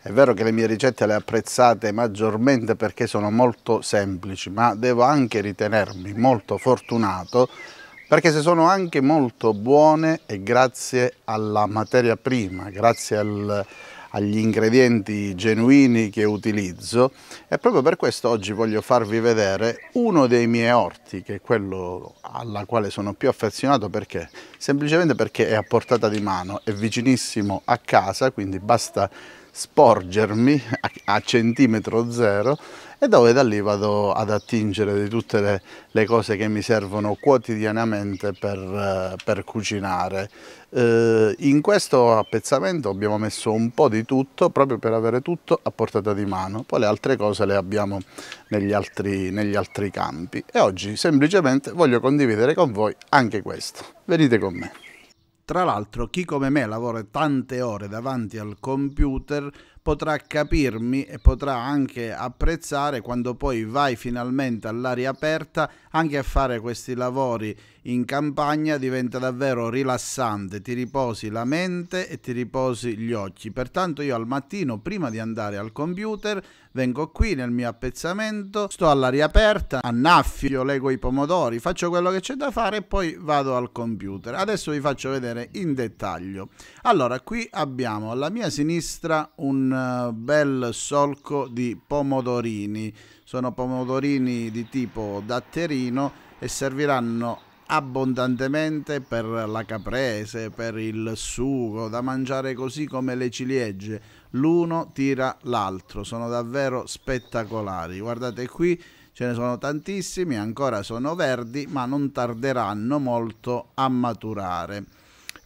È vero che le mie ricette le apprezzate maggiormente perché sono molto semplici, ma devo anche ritenermi molto fortunato perché se sono anche molto buone è grazie alla materia prima, grazie al, agli ingredienti genuini che utilizzo. E proprio per questo oggi voglio farvi vedere uno dei miei orti che è quello alla quale sono più affezionato perché? Semplicemente perché è a portata di mano, è vicinissimo a casa quindi basta sporgermi a, centimetro zero e dove da lì vado ad attingere di tutte le, le cose che mi servono quotidianamente per, eh, per cucinare. Eh, in questo appezzamento abbiamo messo un po' di tutto proprio per avere tutto a portata di mano, poi le altre cose le abbiamo negli altri, negli altri campi e oggi semplicemente voglio condividere con voi anche questo. Venite con me. Tra l'altro chi come me lavora tante ore davanti al computer potrà capirmi e potrà anche apprezzare quando poi vai finalmente all'aria aperta anche a fare questi lavori in campagna diventa davvero rilassante, ti riposi la mente e ti riposi gli occhi. Pertanto io al mattino prima di andare al computer vengo qui nel mio appezzamento, sto all'aria aperta, annaffio, lego i pomodori, faccio quello che c'è da fare e poi vado al computer. Adesso vi faccio vedere in dettaglio. Allora, qui abbiamo alla mia sinistra un bel solco di pomodorini. Sono pomodorini di tipo datterino e serviranno abbondantemente per la caprese, per il sugo, da mangiare così come le ciliegie. L'uno tira l'altro, sono davvero spettacolari. Guardate qui, ce ne sono tantissimi, ancora sono verdi, ma non tarderanno molto a maturare.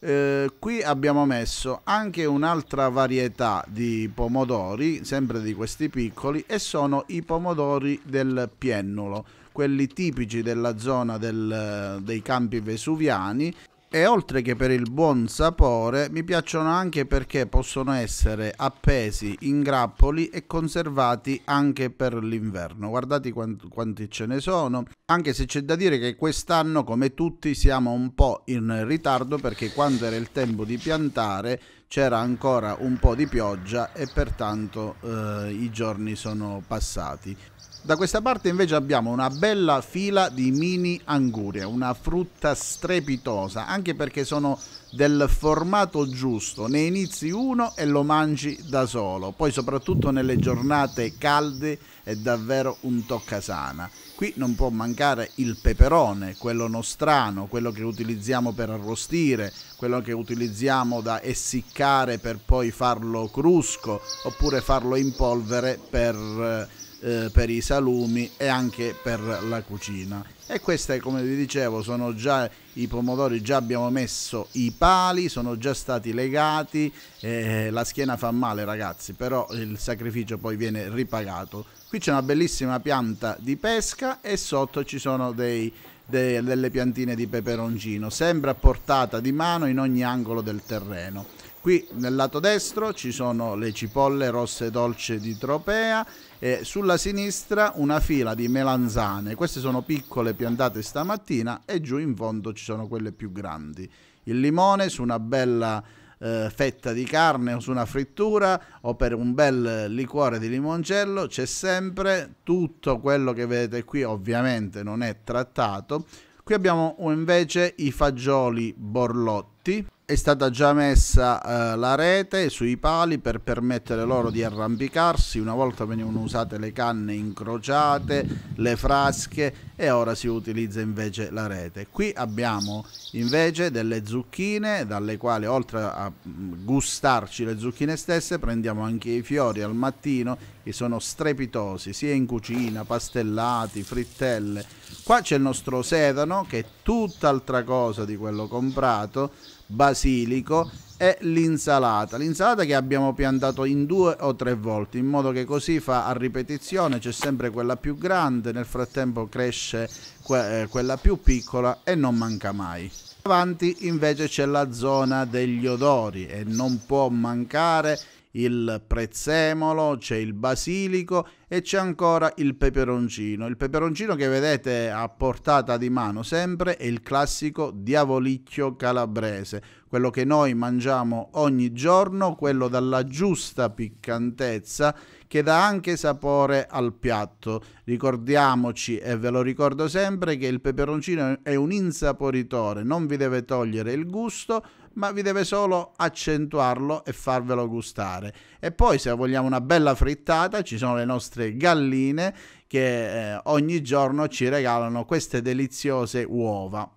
Eh, qui abbiamo messo anche un'altra varietà di pomodori, sempre di questi piccoli, e sono i pomodori del piennulo quelli tipici della zona del, dei campi vesuviani e oltre che per il buon sapore mi piacciono anche perché possono essere appesi in grappoli e conservati anche per l'inverno. Guardate quanti, quanti ce ne sono. Anche se c'è da dire che quest'anno come tutti siamo un po' in ritardo perché quando era il tempo di piantare c'era ancora un po' di pioggia e pertanto eh, i giorni sono passati da questa parte invece abbiamo una bella fila di mini angurie, una frutta strepitosa, anche perché sono del formato giusto, ne inizi uno e lo mangi da solo, poi soprattutto nelle giornate calde è davvero un toccasana. Qui non può mancare il peperone, quello nostrano, quello che utilizziamo per arrostire, quello che utilizziamo da essiccare per poi farlo crusco oppure farlo in polvere per eh, per i salumi e anche per la cucina. E queste come vi dicevo sono già i pomodori già abbiamo messo i pali sono già stati legati eh, la schiena fa male ragazzi però il sacrificio poi viene ripagato. Qui c'è una bellissima pianta di pesca e sotto ci sono dei, delle piantine di peperoncino. Sempre a portata di mano in ogni angolo del terreno. Qui nel lato destro ci sono le cipolle rosse dolce di Tropea e sulla sinistra una fila di melanzane. Queste sono piccole piantate stamattina e giù in fondo ci sono quelle più grandi. Il limone su una bella eh, fetta di carne o su una frittura o per un bel liquore di limoncello c'è sempre tutto quello che vedete qui ovviamente non è trattato. Qui abbiamo invece i fagioli borlotti è stata già messa eh, la rete sui pali per permettere loro di arrampicarsi. Una volta venivano usate le canne incrociate, le frasche e ora si utilizza invece la rete. Qui abbiamo invece delle zucchine dalle quali oltre a mm, gustarci le zucchine stesse prendiamo anche i fiori al mattino che sono strepitosi sia in cucina, pastellati, frittelle. Qua c'è il nostro sedano che è tutt'altra cosa di quello comprato basilico e l'insalata. L'insalata che abbiamo piantato in due o tre volte, in modo che così fa a ripetizione, c'è sempre quella più grande, nel frattempo cresce que- eh, quella più piccola e non manca mai. Avanti invece c'è la zona degli odori e non può mancare il prezzemolo, c'è il basilico e c'è ancora il peperoncino. Il peperoncino che vedete a portata di mano sempre è il classico diavolicchio calabrese, quello che noi mangiamo ogni giorno, quello dalla giusta piccantezza che dà anche sapore al piatto. Ricordiamoci, e ve lo ricordo sempre, che il peperoncino è un insaporitore, non vi deve togliere il gusto, ma vi deve solo accentuarlo e farvelo gustare. E poi se vogliamo una bella frittata ci sono le nostre galline che eh, ogni giorno ci regalano queste deliziose uova.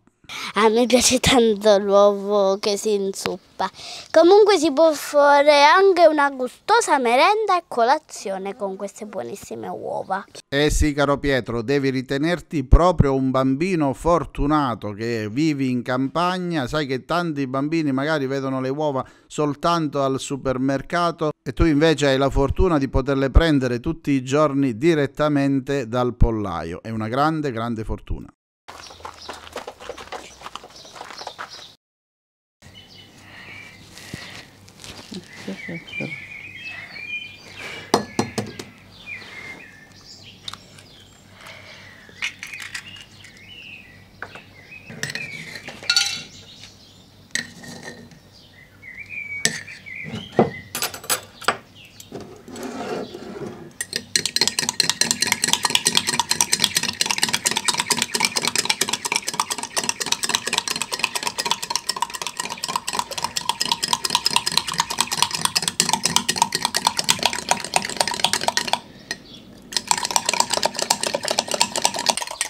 A me piace tanto l'uovo che si insuppa. Comunque si può fare anche una gustosa merenda e colazione con queste buonissime uova. Eh sì, caro Pietro, devi ritenerti proprio un bambino fortunato che vivi in campagna. Sai che tanti bambini magari vedono le uova soltanto al supermercato e tu invece hai la fortuna di poterle prendere tutti i giorni direttamente dal pollaio. È una grande, grande fortuna. 这是。死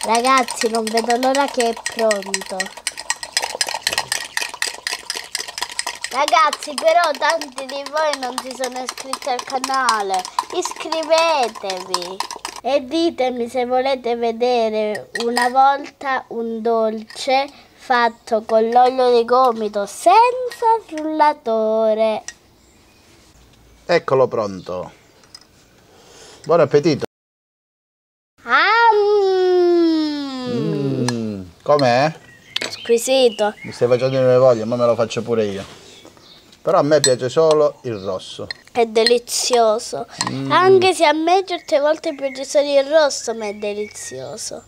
Ragazzi, non vedo l'ora che è pronto. Ragazzi, però tanti di voi non si sono iscritti al canale. Iscrivetevi e ditemi se volete vedere una volta un dolce fatto con l'olio di gomito senza frullatore. Eccolo pronto. Buon appetito. Com'è? Squisito. Mi stai facendo le voglie, ma me lo faccio pure io. Però a me piace solo il rosso. È delizioso. Mm. Anche se a me certe volte piace solo il rosso, ma è delizioso.